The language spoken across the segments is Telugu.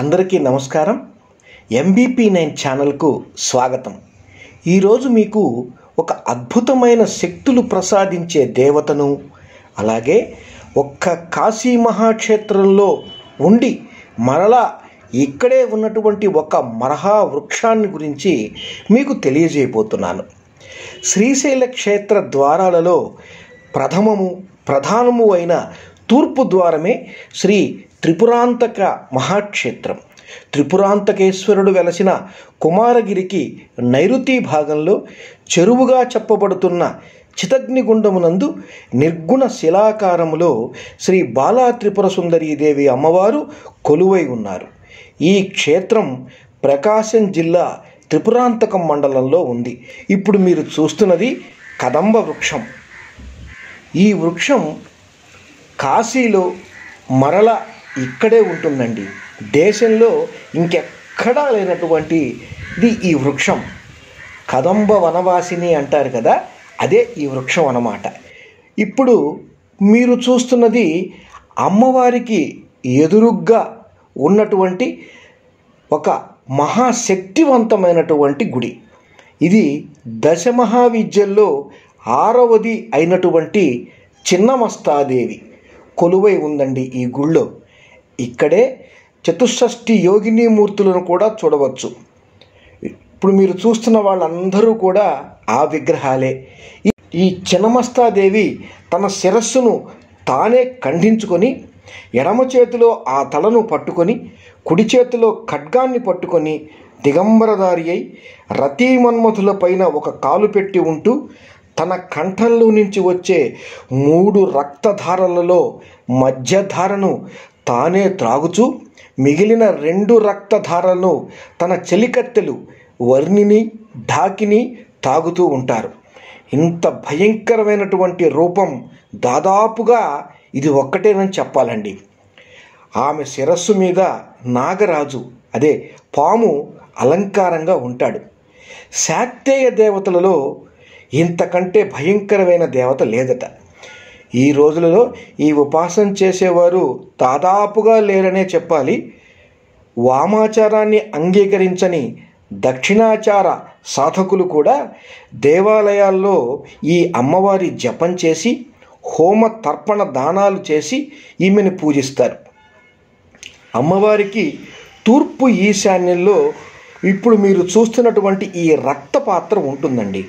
అందరికీ నమస్కారం. ఎంబీపీ నైన్ ఛానల్కు స్వాగతం. ఈరోజు మీకు ఒక అద్భుతమైన శక్తులు ప్రసాదించే దేవతను అలాగే ఒక్క కాశీ మహాక్షేత్రంలో ఉండి మరలా ఇక్కడే ఉన్నటువంటి ఒక మరహా వృక్షాన్ని గురించి మీకు తెలియజేయబోతున్నాను. శ్రీశైల క్షేత్ర ద్వారాలలో ప్రథమము ప్రధానము అయిన తూర్పు ద్వారమే శ్రీ త్రిపురాంతక మహాక్షేత్రం. త్రిపురాంతకేశ్వరుడు వెలసిన కుమారగిరికి నైరుతి భాగంలో చెరువుగా చెప్పబడుతున్న చితగ్నిగుండమునందు నిర్గుణ శిలాకారములో శ్రీ బాలా త్రిపుర సుందరీదేవి అమ్మవారు కొలువై ఉన్నారు. ఈ క్షేత్రం ప్రకాశం జిల్లా త్రిపురాంతకం మండలంలో ఉంది. ఇప్పుడు మీరు చూస్తున్నది కదంబ వృక్షం. ఈ వృక్షం కాశీలో మరల ఇక్కడే ఉంటుందండి. దేశంలో ఇంకెక్కడా లేనటువంటిది ఈ వృక్షం. కదంబ వనవాసిని అంటారు కదా అదే ఈ వృక్షం అన్నమాట. ఇప్పుడు మీరు చూస్తున్నది అమ్మవారికి ఎదురుగ్గా ఉన్నటువంటి ఒక మహాశక్తివంతమైనటువంటి గుడి. ఇది దశమహావిద్యల్లో ఆరవది అయినటువంటి చిన్నమస్తాదేవి కొలువై ఉందండి ఈ గుళ్ళో. ఇక్కడే చతుషష్ఠి యోగిని మూర్తులను కూడా చూడవచ్చు. ఇప్పుడు మీరు చూస్తున్న వాళ్ళందరూ కూడా ఆ విగ్రహాలే. ఈ- చినమస్తాదేవి తన శిరస్సును తానే ఖండించుకొని ఎడమ చేతిలో ఆ తలను పట్టుకొని కుడి చేతిలో ఖడ్గాన్ని పట్టుకొని దిగంబరదారి అయి రతీమన్మధుల పైన ఒక కాలు పెట్టి ఉంటూ తన కంఠంలో నుంచి వచ్చే మూడు రక్తధారలలో మధ్యధారను తానే త్రాగుచూ మిగిలిన రెండు రక్తధారలను తన చెలికత్తెలు వర్ణిని ఢాకిని తాగుతూ ఉంటారు. ఇంత భయంకరమైనటువంటి రూపం దాదాపుగా ఇది ఒక్కటేనని చెప్పాలండి. ఆమె శిరస్సు మీద నాగరాజు అదే పాము అలంకారంగా ఉంటాడు. శాక్తేయ దేవతలలో ఇంతకంటే భయంకరమైన దేవత లేదట. ఈ రోజులలో ఈ ఉపాసన చేసేవారు దాదాపుగా లేరనే చెప్పాలి. వామాచారాన్ని అంగీకరించని దక్షిణాచార సాధకులు కూడా దేవాలయాల్లో ఈ అమ్మవారి జపం చేసి హోమ తర్పణ దానాలు చేసి ఈమెను పూజిస్తారు. అమ్మవారికి తూర్పు ఈశాన్యంలో ఇప్పుడు మీరు చూస్తున్నటువంటి ఈ రక్త పాత్ర ఉంటుందండి.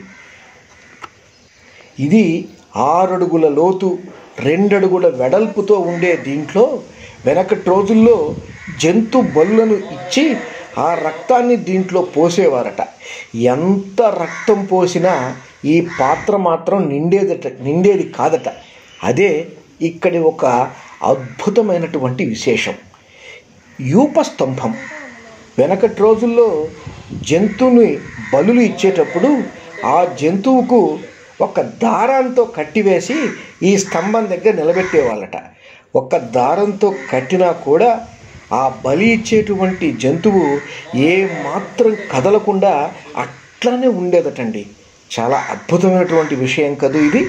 ఇది ఆరడుగుల లోతు రెండడుగుల వెడల్పుతో ఉండే దీంట్లో వెనకటి రోజుల్లో జంతు బలులను ఇచ్చి ఆ రక్తాన్ని దీంట్లో పోసేవారట. ఎంత రక్తం పోసినా ఈ పాత్ర మాత్రం నిండేదట నిండేది కాదట. అదే ఇక్కడి ఒక అద్భుతమైనటువంటి విశేషం. యూపస్తంభం. వెనకటి రోజుల్లో జంతువుని బలులు ఇచ్చేటప్పుడు ఆ జంతువుకు ఒక దారంతో కట్టివేసి ఈ స్తంభం దగ్గర నిలబెట్టేవాళ్ళట. ఒక దారంతో కట్టినా కూడా ఆ బలి ఇచ్చేటువంటి జంతువు ఏ మాత్రం కదలకుండా అట్లానే ఉండేదటండి. చాలా అద్భుతమైనటువంటి విషయం కదూ ఇది.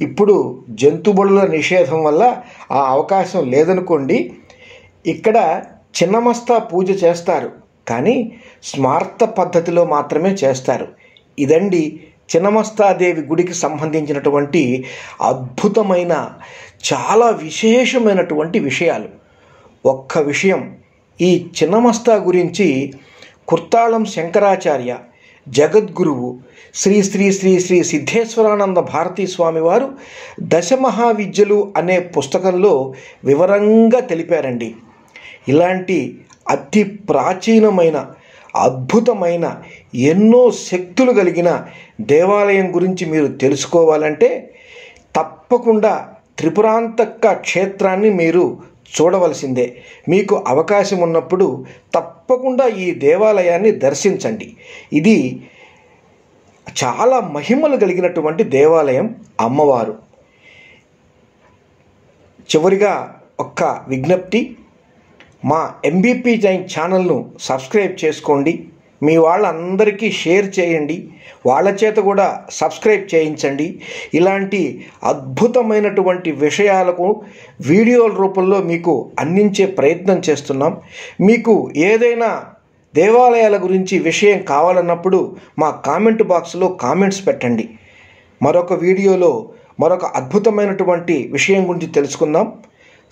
ఇప్పుడు జంతుబడుల నిషేధం వల్ల ఆ అవకాశం లేదనుకోండి ఇక్కడ చిన్నమస్తా పూజ చేస్తారు కానీ స్మార్త పద్ధతిలో మాత్రమే చేస్తారు. ఇదండి చిన్నమస్తాదేవి గుడికి సంబంధించినటువంటి అద్భుతమైన చాలా విశేషమైనటువంటి విషయాలు. ఒక్క విషయం ఈ చిన్నమస్తా గురించి కుర్తాళం శంకరాచార్య జగద్గురువు శ్రీ శ్రీ శ్రీ శ్రీ సిద్ధేశ్వరానంద భారతీ స్వామివారు దశమహావిద్యలు అనే పుస్తకంలో వివరంగా తెలిపారండి. ఇలాంటి అతి ప్రాచీనమైన అద్భుతమైన ఎన్నో శక్తులు కలిగిన దేవాలయం గురించి మీరు తెలుసుకోవాలంటే తప్పకుండా త్రిపురాంతక క్షేత్రాన్ని మీరు చూడవలసిందే. మీకు అవకాశం ఉన్నప్పుడు తప్పకుండా ఈ దేవాలయాన్ని దర్శించండి. ఇది చాలా మహిమలు కలిగినటువంటి దేవాలయం అమ్మవారు. చివరిగా ఒక్క విజ్ఞప్తి. మా ఎంబీపీ జైన్ ఛానల్ను సబ్స్క్రైబ్ చేసుకోండి. మీ వాళ్ళందరికీ షేర్ చేయండి. వాళ్ళ చేత కూడా సబ్స్క్రైబ్ చేయించండి. ఇలాంటి అద్భుతమైనటువంటి విషయాలకు వీడియోల రూపంలో మీకు అందించే ప్రయత్నం చేస్తున్నాం. మీకు ఏదైనా దేవాలయాల గురించి విషయం కావాలన్నప్పుడు మా కామెంట్ బాక్స్లో కామెంట్స్ పెట్టండి. మరొక వీడియోలో మరొక అద్భుతమైనటువంటి విషయం గురించి తెలుసుకుందాం.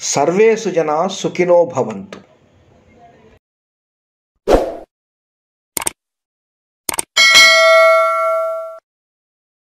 सर्वे सुजना सुखिनो भवन्तु।